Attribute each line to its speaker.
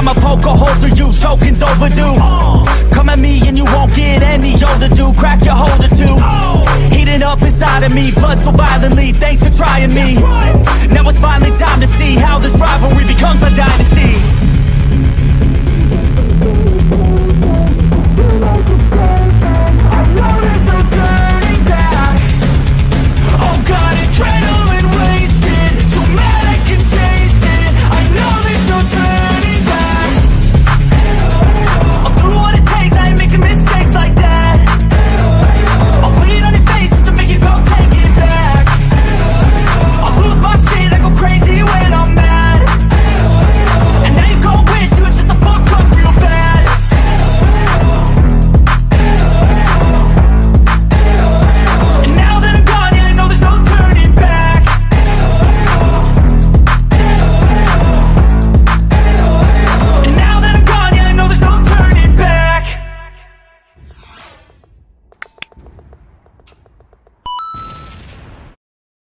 Speaker 1: I'ma poke a hole through you Choking's overdue. Come at me and you won't get any older, dude. Crack your holder too. Heating up inside of me, blood so violently Thanks for trying me. Now it's finally time to see How this rivalry becomes a dynasty